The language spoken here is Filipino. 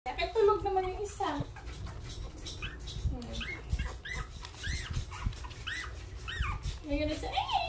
Bakit tulog naman yung isa? Hmm. Ngayon isa, eh!